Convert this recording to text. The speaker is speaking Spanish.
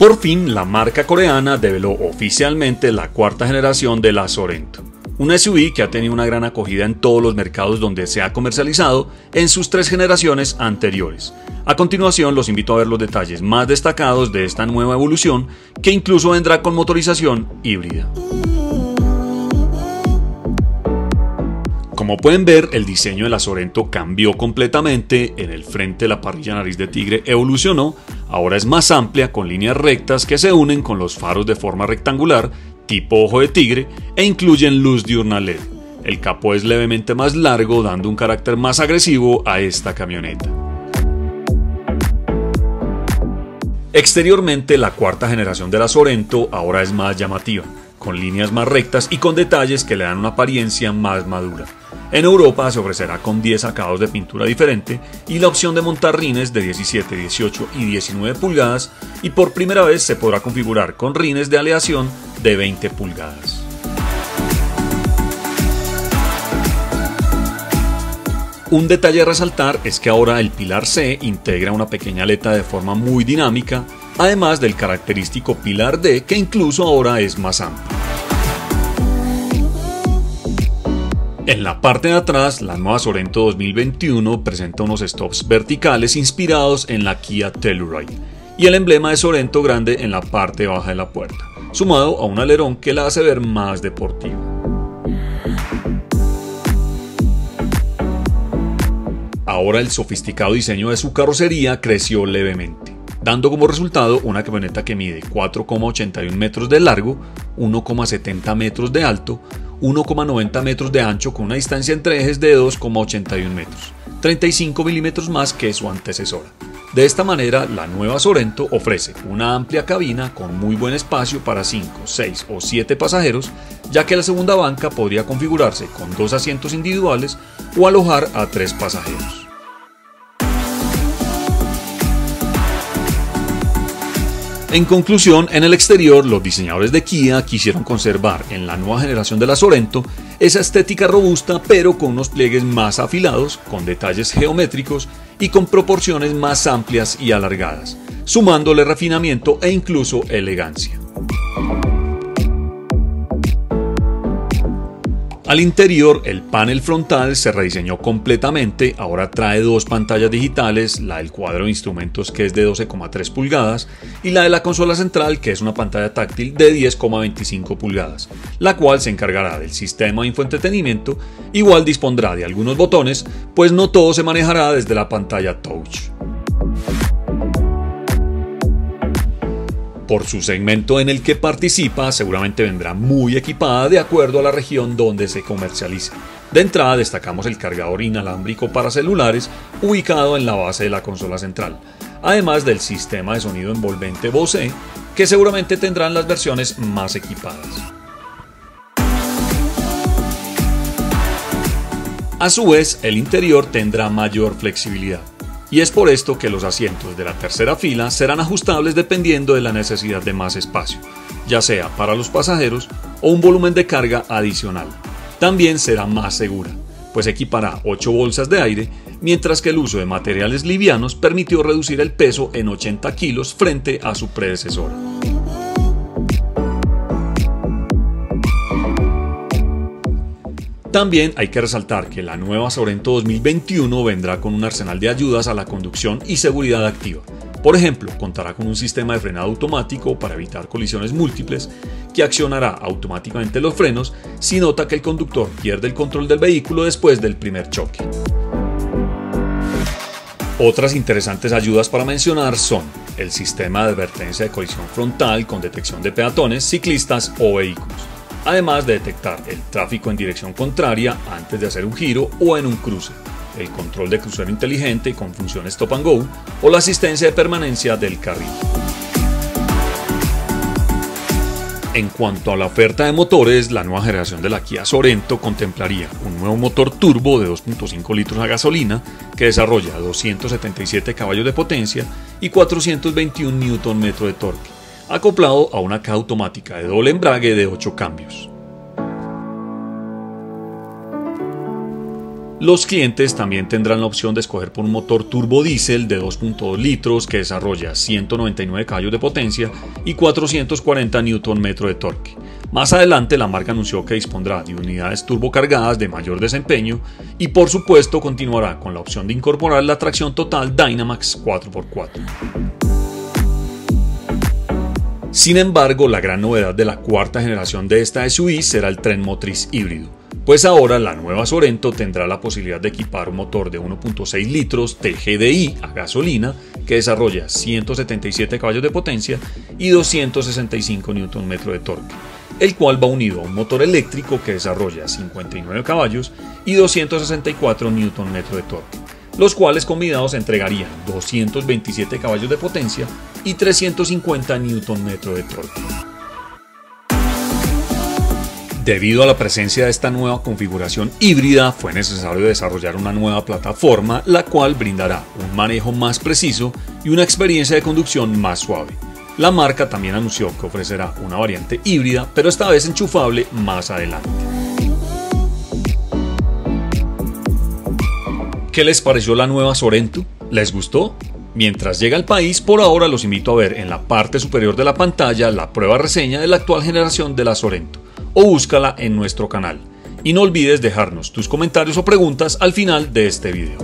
Por fin, la marca coreana develó oficialmente la cuarta generación de la Sorento. Un SUV que ha tenido una gran acogida en todos los mercados donde se ha comercializado en sus tres generaciones anteriores. A continuación los invito a ver los detalles más destacados de esta nueva evolución que incluso vendrá con motorización híbrida. Como pueden ver, el diseño de la Sorento cambió completamente, en el frente la parrilla nariz de tigre evolucionó, ahora es más amplia con líneas rectas que se unen con los faros de forma rectangular tipo ojo de tigre e incluyen luz diurna LED. El capó es levemente más largo dando un carácter más agresivo a esta camioneta. Exteriormente la cuarta generación de la Sorento ahora es más llamativa, con líneas más rectas y con detalles que le dan una apariencia más madura. En Europa se ofrecerá con 10 acabados de pintura diferente y la opción de montar rines de 17, 18 y 19 pulgadas y por primera vez se podrá configurar con rines de aleación de 20 pulgadas. Un detalle a resaltar es que ahora el pilar C integra una pequeña aleta de forma muy dinámica, además del característico pilar D que incluso ahora es más amplio. En la parte de atrás, la nueva Sorento 2021 presenta unos stops verticales inspirados en la Kia Telluride y el emblema de Sorento grande en la parte baja de la puerta, sumado a un alerón que la hace ver más deportiva. Ahora el sofisticado diseño de su carrocería creció levemente, dando como resultado una camioneta que mide 4,81 metros de largo, 1,70 metros de alto, 1,90 metros de ancho con una distancia entre ejes de 2,81 metros, 35 milímetros más que su antecesora. De esta manera, la nueva Sorento ofrece una amplia cabina con muy buen espacio para 5, 6 o 7 pasajeros, ya que la segunda banca podría configurarse con dos asientos individuales o alojar a tres pasajeros. En conclusión, en el exterior, los diseñadores de Kia quisieron conservar en la nueva generación de la Sorento esa estética robusta pero con unos pliegues más afilados, con detalles geométricos y con proporciones más amplias y alargadas, sumándole refinamiento e incluso elegancia. Al interior, el panel frontal se rediseñó completamente, ahora trae dos pantallas digitales, la del cuadro de instrumentos que es de 12,3 pulgadas y la de la consola central que es una pantalla táctil de 10,25 pulgadas, la cual se encargará del sistema de infoentretenimiento, igual dispondrá de algunos botones, pues no todo se manejará desde la pantalla touch. Por su segmento en el que participa, seguramente vendrá muy equipada de acuerdo a la región donde se comercialice. De entrada destacamos el cargador inalámbrico para celulares ubicado en la base de la consola central, además del sistema de sonido envolvente Bose, que seguramente tendrán las versiones más equipadas. A su vez, el interior tendrá mayor flexibilidad y es por esto que los asientos de la tercera fila serán ajustables dependiendo de la necesidad de más espacio, ya sea para los pasajeros o un volumen de carga adicional. También será más segura, pues equipará 8 bolsas de aire, mientras que el uso de materiales livianos permitió reducir el peso en 80 kilos frente a su predecesora. También hay que resaltar que la nueva Sorento 2021 vendrá con un arsenal de ayudas a la conducción y seguridad activa. Por ejemplo, contará con un sistema de frenado automático para evitar colisiones múltiples que accionará automáticamente los frenos si nota que el conductor pierde el control del vehículo después del primer choque. Otras interesantes ayudas para mencionar son el sistema de advertencia de colisión frontal con detección de peatones, ciclistas o vehículos además de detectar el tráfico en dirección contraria antes de hacer un giro o en un cruce, el control de crucero inteligente con función stop and go o la asistencia de permanencia del carril. En cuanto a la oferta de motores, la nueva generación de la Kia Sorento contemplaría un nuevo motor turbo de 2.5 litros a gasolina que desarrolla 277 caballos de potencia y 421 Nm de torque acoplado a una caja automática de doble embrague de 8 cambios. Los clientes también tendrán la opción de escoger por un motor turbo diésel de 2.2 litros que desarrolla 199 caballos de potencia y 440 Nm de torque. Más adelante la marca anunció que dispondrá de unidades turbocargadas de mayor desempeño y por supuesto continuará con la opción de incorporar la tracción total Dynamax 4x4. Sin embargo, la gran novedad de la cuarta generación de esta SUV será el tren motriz híbrido pues ahora la nueva Sorento tendrá la posibilidad de equipar un motor de 1.6 litros TGDI a gasolina que desarrolla 177 caballos de potencia y 265 Nm de torque, el cual va unido a un motor eléctrico que desarrolla 59 caballos y 264 Nm de torque, los cuales combinados entregarían 227 caballos de potencia y 350 Nm de torque. Debido a la presencia de esta nueva configuración híbrida, fue necesario desarrollar una nueva plataforma, la cual brindará un manejo más preciso y una experiencia de conducción más suave. La marca también anunció que ofrecerá una variante híbrida, pero esta vez enchufable más adelante. ¿Qué les pareció la nueva Sorento? ¿Les gustó? Mientras llega al país, por ahora los invito a ver en la parte superior de la pantalla la prueba reseña de la actual generación de la Sorento o búscala en nuestro canal. Y no olvides dejarnos tus comentarios o preguntas al final de este video.